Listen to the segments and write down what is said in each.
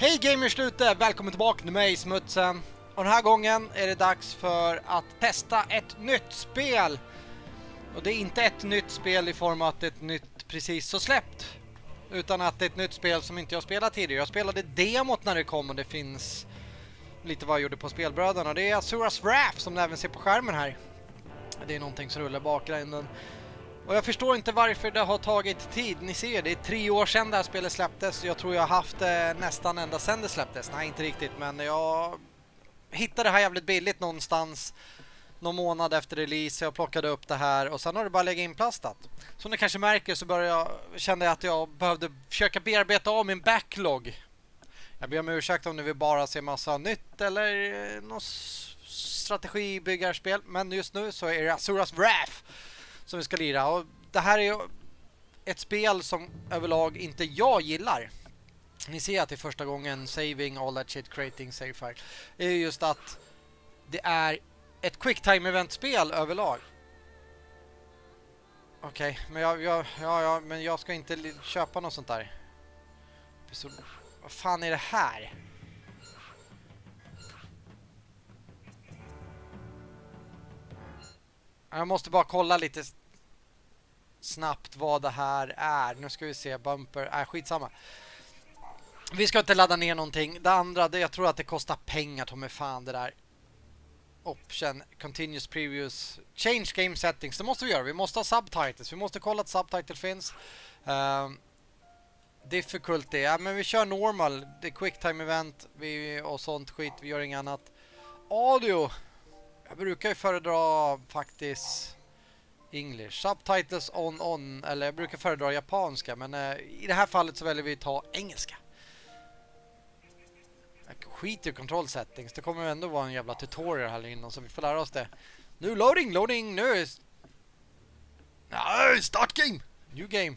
Hej gamers ute! Välkommen tillbaka till mig Smutsen. Och den här gången är det dags för att testa ett nytt spel. Och det är inte ett nytt spel i form av att det är ett nytt precis så släppt. Utan att det är ett nytt spel som inte jag spelat tidigare. Jag spelade demot när det kom och det finns lite vad jag gjorde på spelbröderna. Det är Asuras Wrath som ni även ser på skärmen här. Det är någonting som rullar bakgrunden. Och jag förstår inte varför det har tagit tid. Ni ser, det är tre år sedan det här spelet släpptes. Jag tror jag har haft det nästan ända sedan det släpptes. Nej, inte riktigt, men jag hittade det här jävligt billigt någonstans någon månad efter release. Jag plockade upp det här och sen har det bara legat inplastat. Som ni kanske märker så började jag, kände jag att jag behövde försöka bearbeta av min backlog. Jag ber om ursäkt om ni vill bara se massa nytt eller eh, något strategibyggarspel. Men just nu så är det Asuras Wrath som vi ska lira. Och det här är ett spel som överlag inte jag gillar. Ni ser att det är första gången saving all that shit creating save file. Det är just att det är ett quicktime event-spel överlag. Okej, okay, men jag, jag, ja, ja, men jag ska inte köpa något sånt där. Så, vad fan är det här? Jag måste bara kolla lite snabbt vad det här är. Nu ska vi se, bumper, äh, skitsamma. Vi ska inte ladda ner någonting. Det andra, det, jag tror att det kostar pengar, ta mig fan det där. Option, continuous previews, change game settings. Det måste vi göra. Vi måste ha subtitles. Vi måste kolla att subtitle finns. Ehm, uh, difficulty, ja men vi kör normal. Det är quick time event vi, och sånt skit. Vi gör inget annat. Audio. Jag brukar ju föredra faktiskt English. Subtitles on on. Eller jag brukar föredra japanska. Men eh, i det här fallet så väljer vi att ta engelska. Skit i control settings. Det kommer ändå vara en jävla tutorial här innan. Så vi får lära oss det. Nu loading, loading, nu. Nej, start game. New game.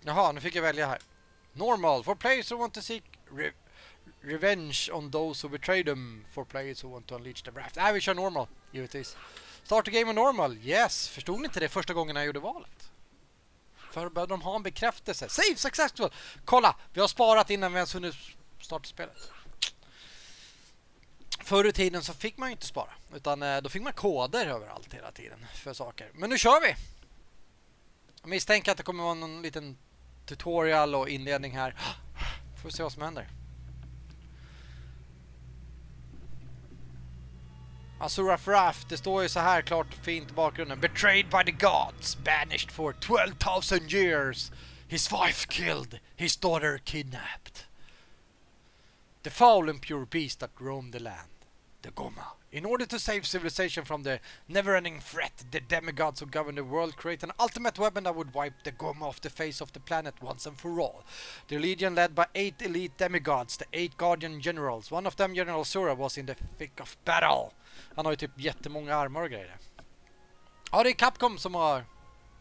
Jaha, nu fick jag välja här. Normal. For players who want to seek re revenge on those who betrayed them. For players who want to unleash the wrath. Nej, vi kör normal. Givetvis. Start the game on normal. Yes. Förstod ni inte det första gången jag gjorde valet? För behövde de ha en bekräftelse. Save successful. Kolla, vi har sparat innan vi ens hunnit starta spelet. Förr i tiden så fick man ju inte spara. Utan eh, då fick man koder överallt hela tiden för saker. Men nu kör vi! Jag misstänker att det kommer vara någon liten tutorial och inledning här. Får vi se vad som händer. Asura Wrath, det står ju så här klart fint i bakgrunden. Betrayed by the gods, banished for 12,000 years. His wife killed, his daughter kidnapped. The foul and pure beast that roam the land, the Goma. In order to save civilization from the never-ending threat, the demigods who govern the world create an ultimate weapon that would wipe the Goma off the face of the planet once and for all. The legion led by eight elite demigods, the eight guardian generals. One of them, General Sura, was in the thick of battle. Han har ju typ jättemånga armar och grejer. Ja, det är Capcom som har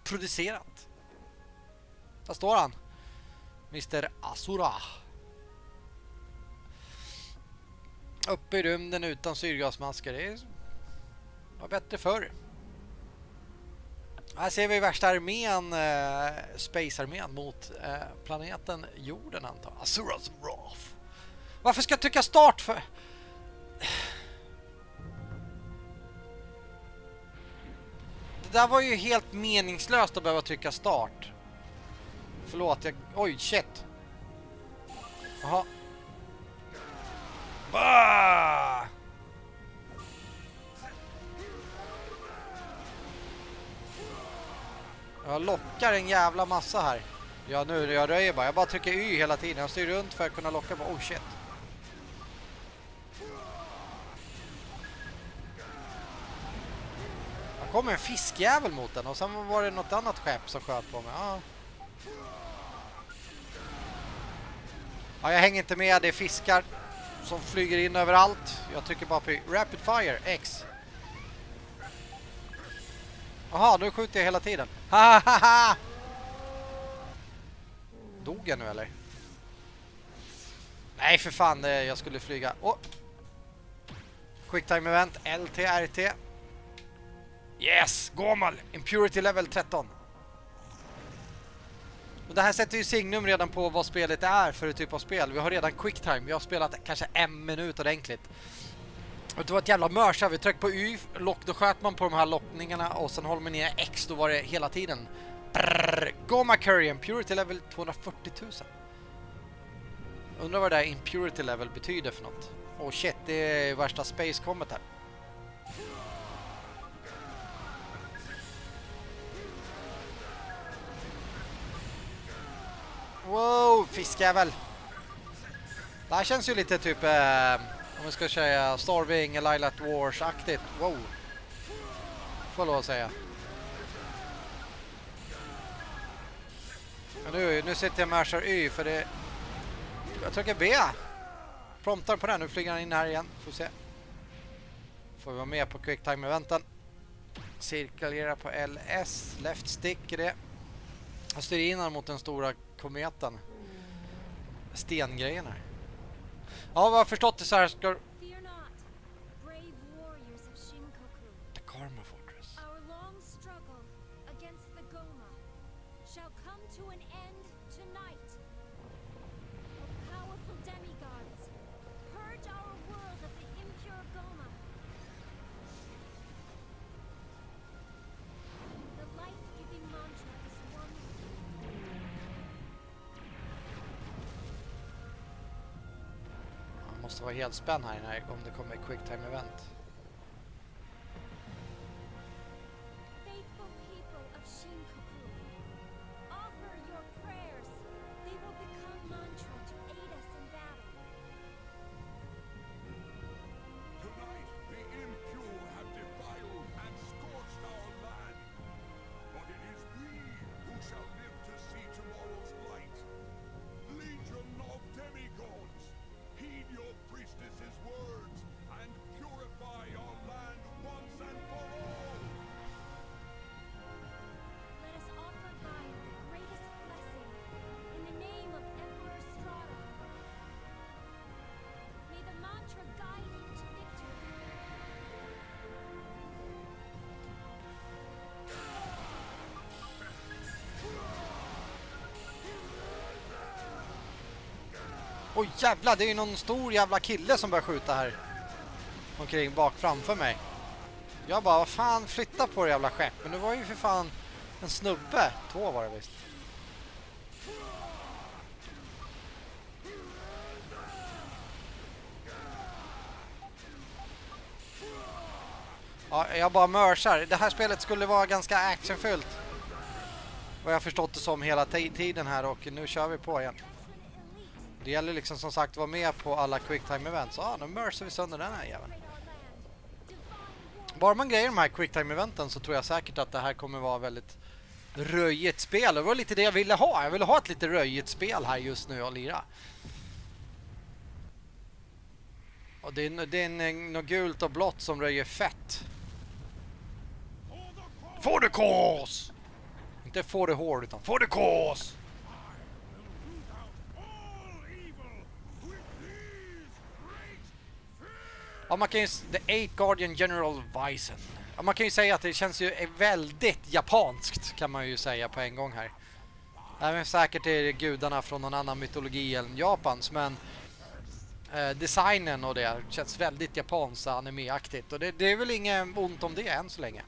producerat. Där står han. Mr. Asura. Uppe i rymden utan syrgasmasker. Det var bättre förr. Här ser vi värsta armén, eh, Space-armén mot eh, planeten jorden antar jag. Asuras Wrath. Varför ska jag trycka start för? Det där var ju helt meningslöst att behöva trycka start. Förlåt, jag... Oj, shit. Jaha. Ah! Jag lockar en jävla massa här. Ja, nu jag röjer bara. Jag bara trycker Y hela tiden. Jag styr runt för att kunna locka. Oh shit. Kom en fiskjävel mot den och sen var det något annat skepp som sköt på mig. Ja. ja, jag hänger inte med. Det är fiskar som flyger in överallt. Jag trycker bara på Rapid Fire X. Jaha, nu skjuter jag hela tiden. Ha Dog jag nu eller? Nej för fan, jag skulle flyga. Oh. Quicktime event, LTRT. Yes, Gomal, Impurity level 13. Och det här sätter ju signum redan på vad spelet är för typ av spel. Vi har redan quicktime. Vi har spelat kanske en minut ordentligt. Och det var ett jävla mörsa. Vi tryckte på Y, lock, då sköt man på de här lockningarna och sen håller man ner X, då var det hela tiden. Brrr, Goma Curry, Impurity level 240 000. Undrar vad det där Impurity level betyder för något. Oh shit, det är värsta Space Combat här. Wow, fiskjävel! Det här känns ju lite typ, eh, om vi ska säga Starving eller Lilat Wars-aktigt. Wow! Får lov att säga. Men nu, nu sitter jag med Ashar Y för det... Jag trycker B. Promptar på den, nu flyger han in här igen. Får se. Får vi vara med på quicktime-eventen. Cirkulera på LS, left stick är det. Jag styr in mot den stora kometen. Stengrejen här. Ja, vad jag har förstått det så här ska... The Karma Fortress. Purge our world of the impure Goma. Måste vara helt spänn här inne om det kommer quicktime event. Oj jävlar, det är ju någon stor jävla kille som börjar skjuta här. Omkring bak framför mig. Jag bara, vad fan, flytta på det jävla skepp. Men det var ju för fan en snubbe. Två var det visst. Ja, jag bara mörsar. Det här spelet skulle vara ganska actionfyllt. Vad jag förstått det som hela tiden här och nu kör vi på igen. Det gäller liksom som sagt att vara med på alla quicktime events. Ah, nu mörsar vi sönder den här jäveln. Bara man grejer de här quicktime eventen så tror jag säkert att det här kommer vara väldigt röjigt spel. Det var lite det jag ville ha. Jag ville ha ett lite röjigt spel här just nu och lira. Och det är, det är något gult och blått som röjer fett. Får du kås! Inte får du hår utan får du kås! Ja, man kan ju... The Eight Guardian General Weizen. Ja, man kan ju säga att det känns ju väldigt japanskt kan man ju säga på en gång här. Även säkert är det gudarna från någon annan mytologi än Japans, men eh, designen och det känns väldigt japanskt anime-aktigt. Och det, det är väl inget ont om det än så länge.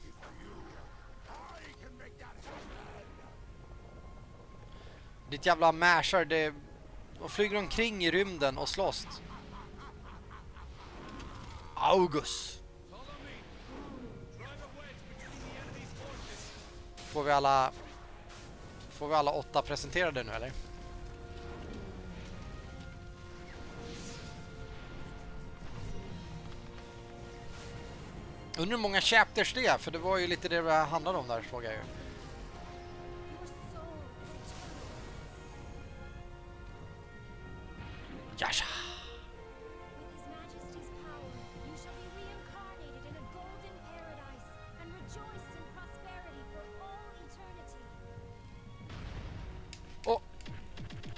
Ditt jävla mashar, det... Och flyger omkring i rymden och slåss. August. Får vi alla... Får vi alla åtta presenterade nu eller? Undrar hur många chapters det är, för det var ju lite det det handlade om där såg jag ju.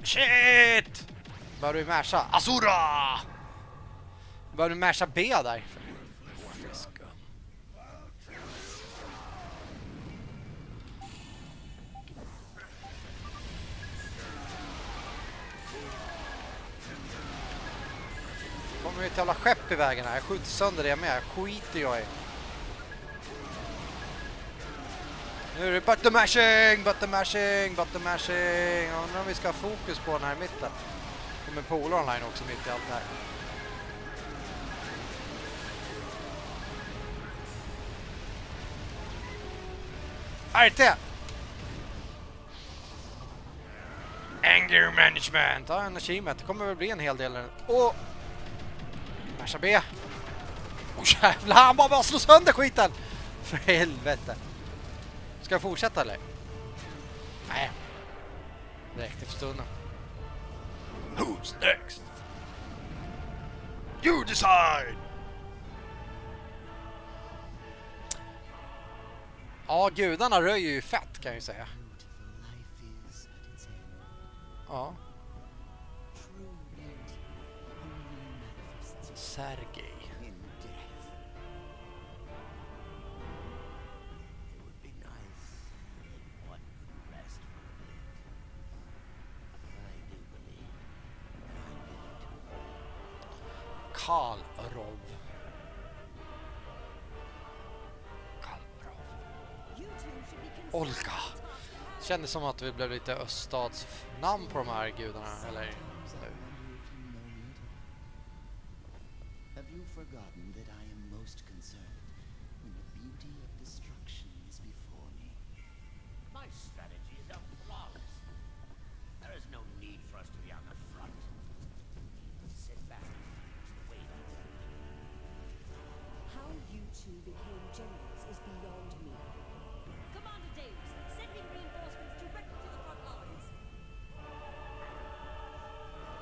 Shit! Bör du masha? Azura! Bör du masha B där? Kommer ju ett jävla skepp i vägen här. Jag skjuter sönder det med. Skiter jag i. Nu är det button mashing, button mashing, button mashing. Jag undrar om vi ska ha fokus på den här i mitten. Kommer Polar online också mitt i allt det här. RT! Anger management. Ja, en achievement. Det kommer väl bli en hel del. Åh! Masha B. Åh oh, jävlar, han bara, bara slår sönder skiten! För helvete. Ska jag fortsätta eller? Nej. Det räckte för stunden. Who's next? You decide! Ja, gudarna röjer ju fett kan jag ju säga. Ja, Sergej. Karlrov. Karlrov. Olga. Kändes som att vi blev lite öststatsnamn på de här gudarna, eller? Became generals is beyond me. Commander Davis, sending reinforcements directly to the front lines.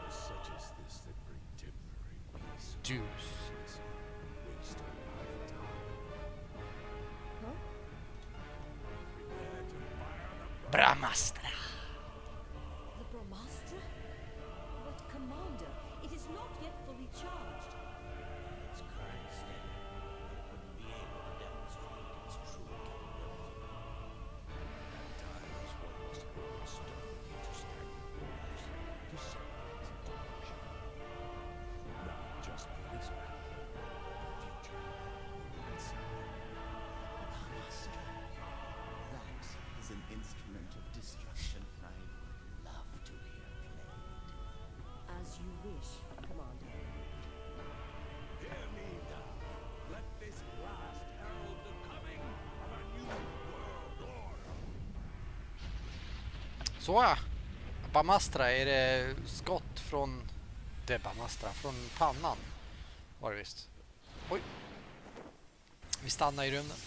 Such as this that bring temporary peace. Juice. Is waste of lifetime. Huh? Prepare to fire the Brahmastra. Wish, Commander. Hear me now. Let this blast herald the coming of a new world order. Så ja. Bamastra, är det skott från... Det är Bamastra, från pannan. Var det visst. Oj. Vi stannar i rymden.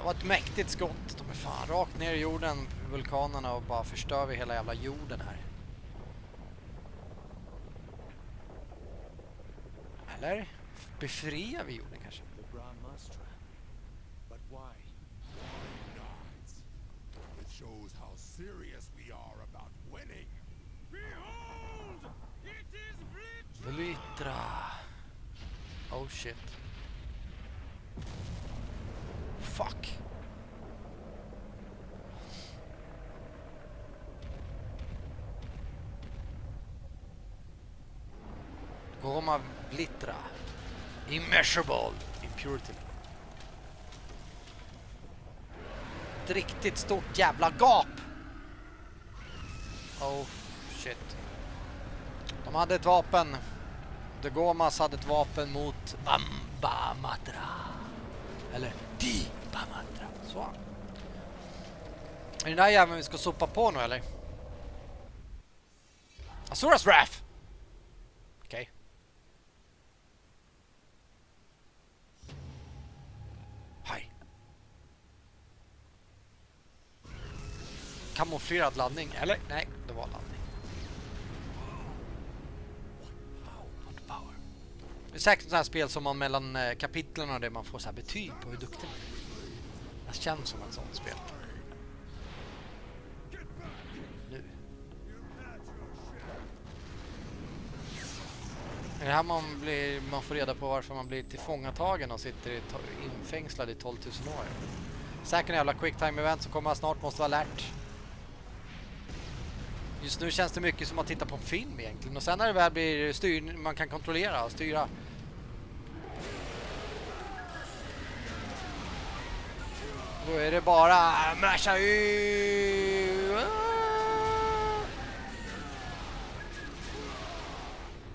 Det var ett mäktigt skott. De är fan rakt ner i jorden, vulkanerna och bara förstör vi hela jävla jorden här. Eller? Befriar vi jorden kanske? Shows how serious we are about winning. Behold! It is Vlytra. Oh shit. Fuck. Goma Blittra. Immeasurable impurity. Ett riktigt stort jävla gap. Oh shit. De hade ett vapen. The Gomas hade ett vapen mot Bambamatra. Eller Di Bamatra. Så. Är det den där jäveln vi ska sopa på nu eller? Asuras Wrath! Okej. Hej. Kamouflerad laddning, eller? Nej, det var laddning. Det är säkert sånt här spel som man mellan eh, kapitlen och det man får så här betyg på hur duktig man är. Det känns som ett sånt spel. Nu. Är det här man, blir, man får reda på varför man blir tillfångatagen och sitter i infängslad i 12 000 år? Säkert en jävla quicktime event som kommer snart, måste vara alert. Just nu känns det mycket som att titta på en film egentligen. Och sen när det väl blir styr, man kan kontrollera och styra. Då är det bara masha ut.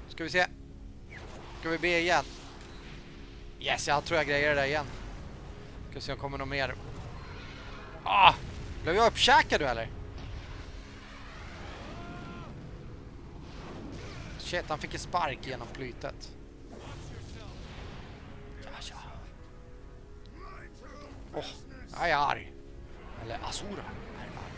Ska vi se. Ska vi be igen? Yes, jag tror jag grejer det där igen. Ska se om det kommer något mer. Ah! Blev jag uppkäkad du eller? Shit, han fick en spark genom flytet. Ja, ja. Åh, oh, jag är arg. Eller Asura är arg.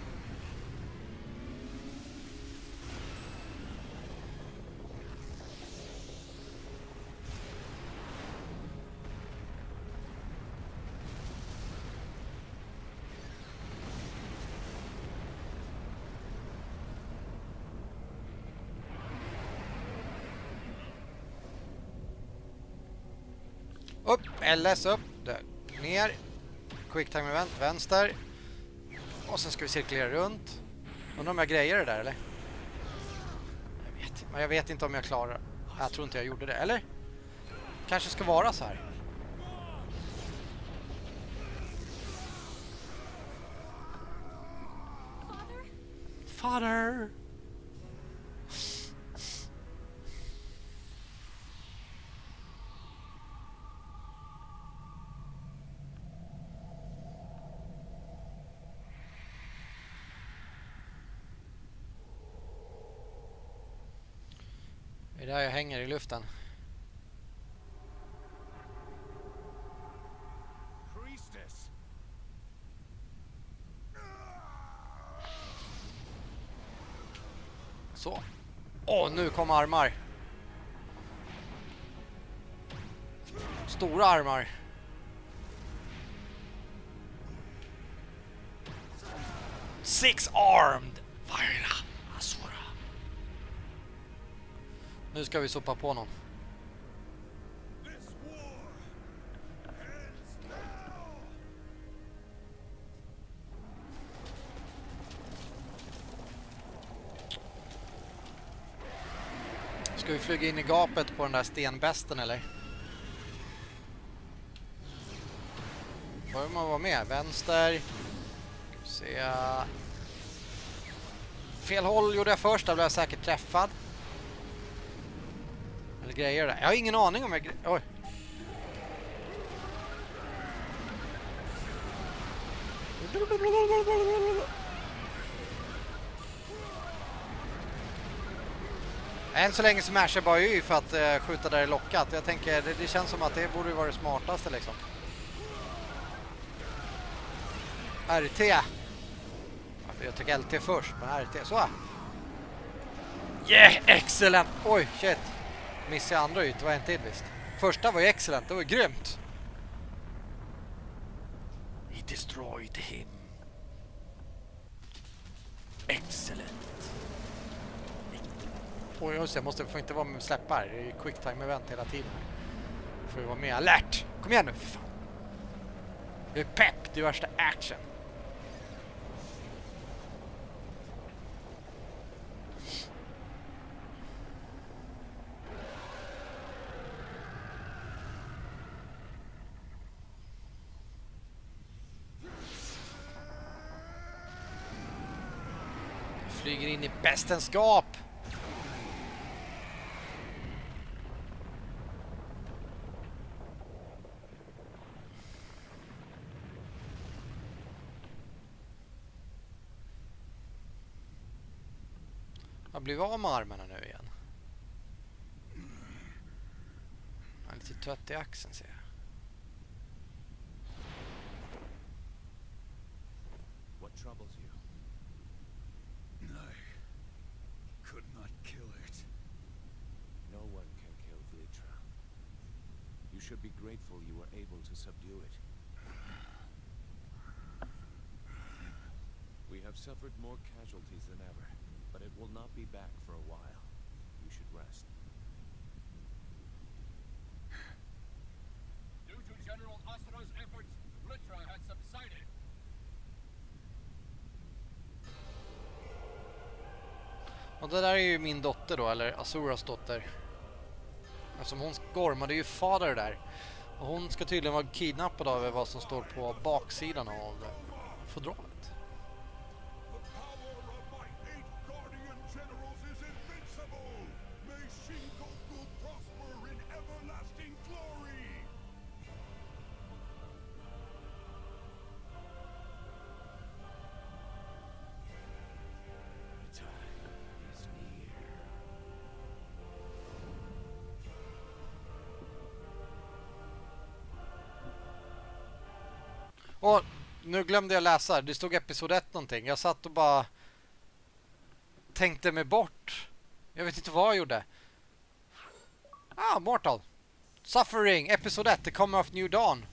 Upp, LS upp, där. ner. Quick time event, vänster. Och sen ska vi cirkulera runt. Undrar om jag grejer det där eller? Jag vet, men jag vet inte om jag klarar. Jag tror inte jag gjorde det, eller? Kanske ska vara så här. Father? Father! Är där jag hänger i luften. Så. Åh, nu kom armar. Stora armar. Six armed. Vaira Nu ska vi sopa på någon. Ska vi flyga in i gapet på den där stenbesten eller? Får man vara med? Vänster. Ska vi se. Fel håll gjorde jag först, där blev jag säkert träffad. Eller grejer där. Jag har ingen aning om jag... Oj. Än så länge smashar jag bara Y för att eh, skjuta där det är lockat. Jag tänker, det, det känns som att det borde vara det smartaste liksom. RT. Jag tycker LT först, men RT. Så. Yeah, excellent! Oj, shit. Missade jag andra ytor var en till visst. Första var ju excellent, det var grymt. He destroyed him. Excellent. Oj, just det, jag måste, får inte vara med släppa här. Det är quick time event hela tiden. Får ju vara med alert. Kom igen nu, för fan. Det är pepp, det är värsta action. Bästenskap! Jag blev av med armarna nu igen. Jag är lite trött i axeln ser jag. What troubles you? I could not kill it. No one can kill Vlitra. You should be grateful you were able to subdue it. We have suffered more casualties than ever, but it will not be back for a while. You should rest. Due to General Asura's efforts, Vlitra has subsided. Och det där är ju min dotter då, eller Azuras dotter. Eftersom hon gormade ju fader där. Och hon ska tydligen vara kidnappad av vad som står på baksidan av fodralet. Och nu glömde jag läsa, det stod episod 1 någonting. Jag satt och bara tänkte mig bort. Jag vet inte vad jag gjorde. Ah, Mortal. Suffering, episod 1, The Coming of New Dawn.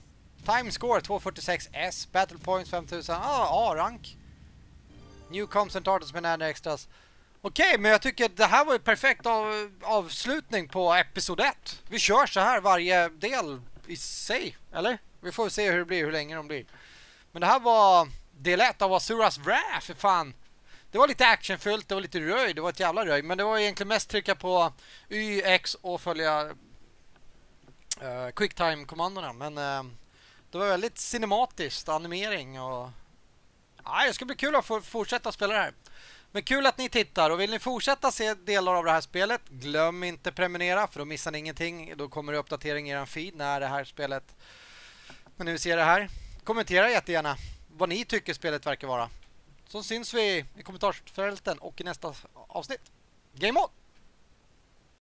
Time score 246 S, Battle points 5000, ah, A-rank. Newcoms and Tartars med extras. Okej, men jag tycker det här var ju perfekt av, avslutning på episod 1. Vi kör så här varje del i sig, eller? Vi får se hur det blir, hur länge de blir. Men det här var del 1 av Asuras Wrath, för fan. Det var lite actionfyllt, det var lite röj, det var ett jävla röj. Men det var egentligen mest trycka på Y, X och följa uh, quicktime-kommandona. Men uh, det var väldigt cinematiskt, animering och... Ja, det ska bli kul att få fortsätta spela det här. Men kul att ni tittar och vill ni fortsätta se delar av det här spelet, glöm inte prenumerera för då missar ni ingenting. Då kommer det uppdatering i er feed när det här spelet, när ni ser det här. Kommentera jättegärna vad ni tycker spelet verkar vara. Så syns vi i kommentarsfälten och i nästa avsnitt. Game on!